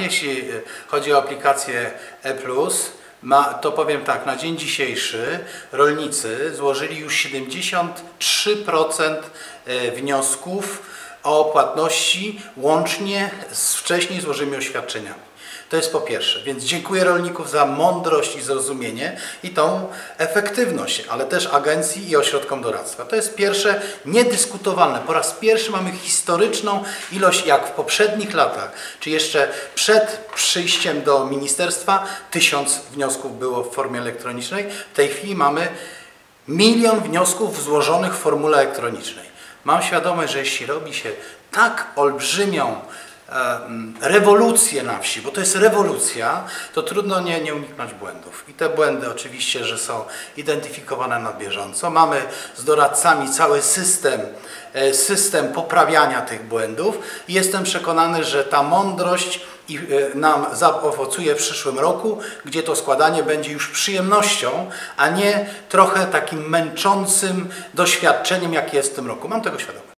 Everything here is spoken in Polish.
Jeśli e, chodzi o aplikację E+, ma, to powiem tak, na dzień dzisiejszy rolnicy złożyli już 73% e, wniosków o płatności łącznie z wcześniej złożymi oświadczeniami. To jest po pierwsze, więc dziękuję rolników za mądrość i zrozumienie i tą efektywność, ale też agencji i ośrodkom doradztwa. To jest pierwsze, niedyskutowalne. Po raz pierwszy mamy historyczną ilość, jak w poprzednich latach, czy jeszcze przed przyjściem do ministerstwa, tysiąc wniosków było w formie elektronicznej. W tej chwili mamy milion wniosków złożonych w formule elektronicznej. Mam świadomość, że jeśli robi się tak olbrzymią rewolucję na wsi, bo to jest rewolucja, to trudno nie, nie uniknąć błędów. I te błędy oczywiście, że są identyfikowane na bieżąco. Mamy z doradcami cały system, e, system poprawiania tych błędów i jestem przekonany, że ta mądrość i e, nam zaowocuje w przyszłym roku, gdzie to składanie będzie już przyjemnością, a nie trochę takim męczącym doświadczeniem, jak jest w tym roku. Mam tego świadomość.